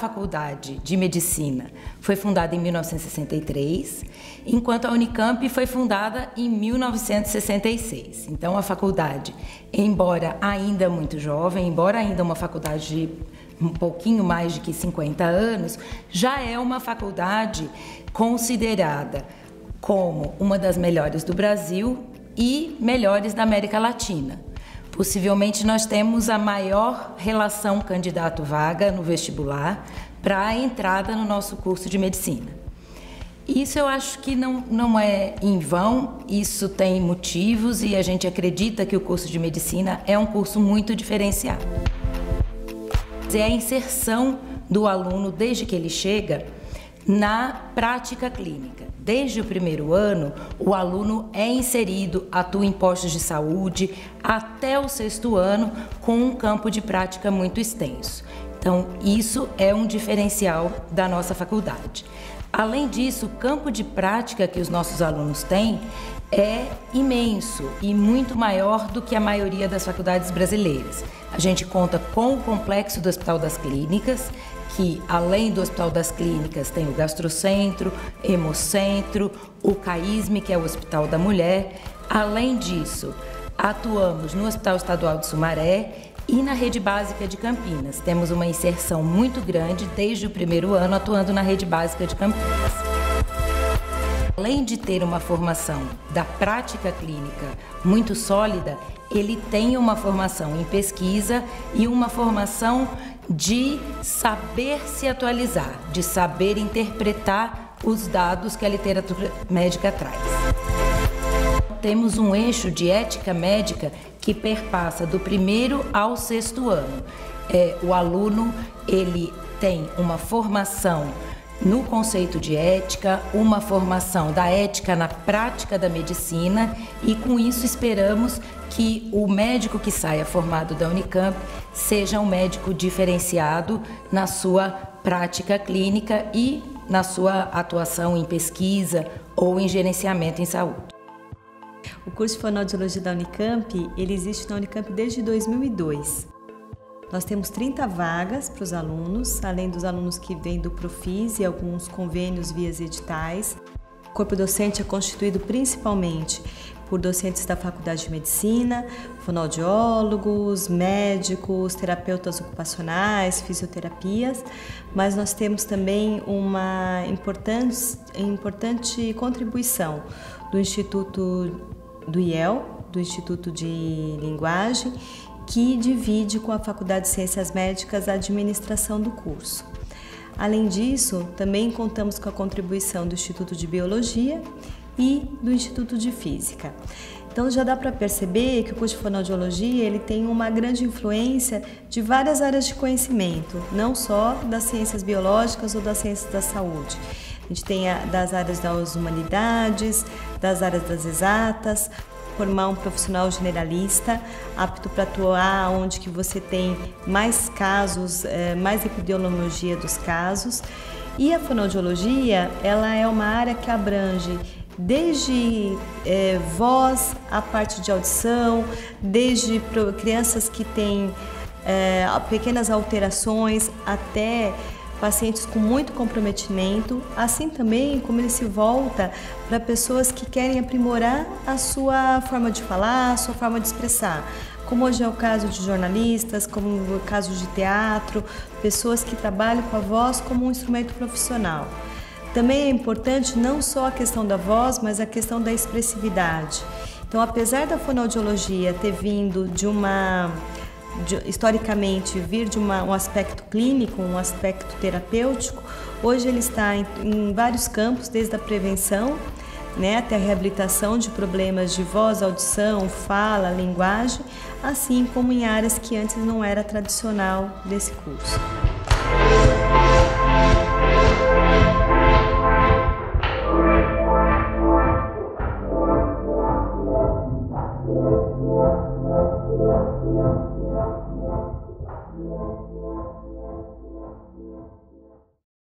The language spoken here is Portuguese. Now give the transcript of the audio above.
Faculdade de Medicina foi fundada em 1963, enquanto a Unicamp foi fundada em 1966. Então, a faculdade, embora ainda muito jovem, embora ainda uma faculdade de um pouquinho mais de que 50 anos, já é uma faculdade considerada como uma das melhores do Brasil e melhores da América Latina. Possivelmente nós temos a maior relação candidato-vaga no vestibular para a entrada no nosso curso de medicina. Isso eu acho que não, não é em vão, isso tem motivos e a gente acredita que o curso de medicina é um curso muito diferenciado. É a inserção do aluno desde que ele chega na prática clínica. Desde o primeiro ano, o aluno é inserido, atua em postos de saúde, até o sexto ano, com um campo de prática muito extenso. Então, isso é um diferencial da nossa faculdade. Além disso, o campo de prática que os nossos alunos têm é imenso e muito maior do que a maioria das faculdades brasileiras. A gente conta com o complexo do Hospital das Clínicas, que além do Hospital das Clínicas tem o Gastrocentro, Hemocentro, o CAISME, que é o Hospital da Mulher. Além disso, atuamos no Hospital Estadual de Sumaré e na rede básica de Campinas. Temos uma inserção muito grande desde o primeiro ano atuando na rede básica de Campinas. Além de ter uma formação da prática clínica muito sólida, ele tem uma formação em pesquisa e uma formação de saber se atualizar, de saber interpretar os dados que a literatura médica traz. Temos um eixo de ética médica que perpassa do primeiro ao sexto ano. É, o aluno ele tem uma formação no conceito de ética, uma formação da ética na prática da medicina e com isso esperamos que o médico que saia formado da Unicamp seja um médico diferenciado na sua prática clínica e na sua atuação em pesquisa ou em gerenciamento em saúde. O curso de fonoaudiologia da Unicamp, ele existe na Unicamp desde 2002. Nós temos 30 vagas para os alunos, além dos alunos que vêm do Profis e alguns convênios via editais. O corpo docente é constituído principalmente por docentes da Faculdade de Medicina, fonoaudiólogos, médicos, terapeutas ocupacionais, fisioterapias, mas nós temos também uma importante, importante contribuição do Instituto do IEL, do Instituto de Linguagem que divide com a Faculdade de Ciências Médicas a administração do curso. Além disso, também contamos com a contribuição do Instituto de Biologia e do Instituto de Física. Então já dá para perceber que o curso de fonoaudiologia ele tem uma grande influência de várias áreas de conhecimento, não só das ciências biológicas ou das ciências da saúde. A gente tem a, das áreas das humanidades, das áreas das exatas, formar um profissional generalista, apto para atuar onde que você tem mais casos, é, mais epidemiologia dos casos. E a fonoaudiologia, ela é uma área que abrange desde é, voz, a parte de audição, desde crianças que têm é, pequenas alterações até pacientes com muito comprometimento, assim também como ele se volta para pessoas que querem aprimorar a sua forma de falar, a sua forma de expressar. Como hoje é o caso de jornalistas, como o caso de teatro, pessoas que trabalham com a voz como um instrumento profissional. Também é importante não só a questão da voz, mas a questão da expressividade. Então, apesar da fonoaudiologia ter vindo de uma de, historicamente vir de uma, um aspecto clínico, um aspecto terapêutico, hoje ele está em, em vários campos, desde a prevenção né, até a reabilitação de problemas de voz, audição, fala, linguagem, assim como em áreas que antes não era tradicional desse curso. Thank you.